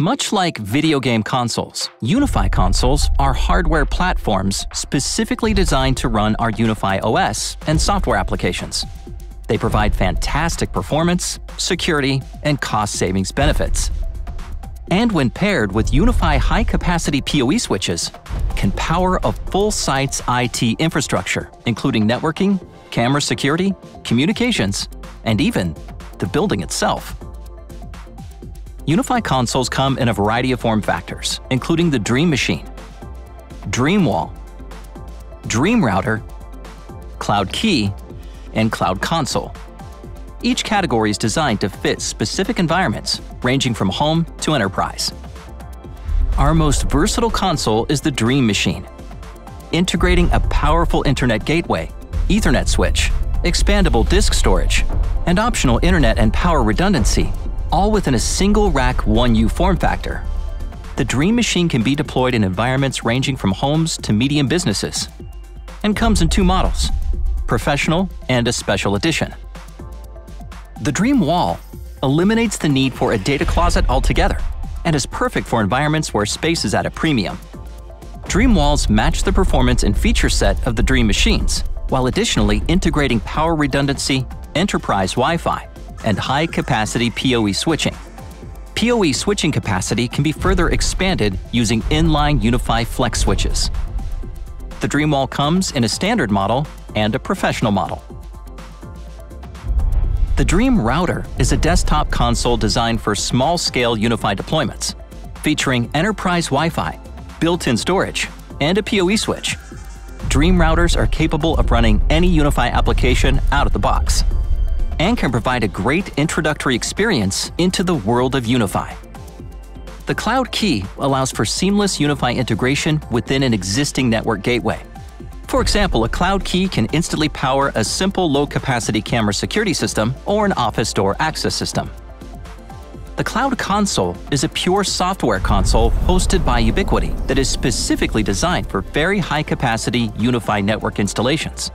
Much like video game consoles, UniFi consoles are hardware platforms specifically designed to run our UniFi OS and software applications. They provide fantastic performance, security, and cost savings benefits. And when paired with UniFi high-capacity PoE switches, can power a full site's IT infrastructure, including networking, camera security, communications, and even the building itself. UniFi consoles come in a variety of form factors, including the Dream Machine, Dream Wall, Dream Router, Cloud Key, and Cloud Console. Each category is designed to fit specific environments, ranging from home to enterprise. Our most versatile console is the Dream Machine, integrating a powerful Internet gateway, Ethernet switch, expandable disk storage, and optional internet and power redundancy all within a single rack 1U form factor. The Dream Machine can be deployed in environments ranging from homes to medium businesses, and comes in two models, professional and a special edition. The Dream Wall eliminates the need for a data closet altogether and is perfect for environments where space is at a premium. Dream Walls match the performance and feature set of the Dream Machines, while additionally integrating power redundancy, enterprise Wi-Fi, and high-capacity PoE switching. PoE switching capacity can be further expanded using inline UniFi Flex switches. The DreamWall comes in a standard model and a professional model. The Dream Router is a desktop console designed for small-scale UniFi deployments, featuring enterprise Wi-Fi, built-in storage, and a PoE switch. Dream routers are capable of running any UniFi application out of the box and can provide a great introductory experience into the world of UniFi. The Cloud Key allows for seamless UniFi integration within an existing network gateway. For example, a Cloud Key can instantly power a simple low-capacity camera security system or an office door access system. The Cloud Console is a pure software console hosted by Ubiquiti that is specifically designed for very high-capacity UniFi network installations.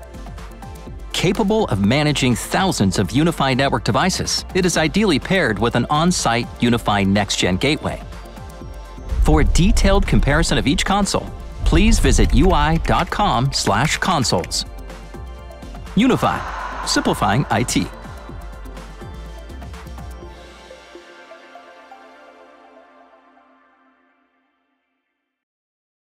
Capable of managing thousands of UniFi network devices, it is ideally paired with an on-site UniFi Next-Gen gateway. For a detailed comparison of each console, please visit ui.com/consoles. UniFi, simplifying IT.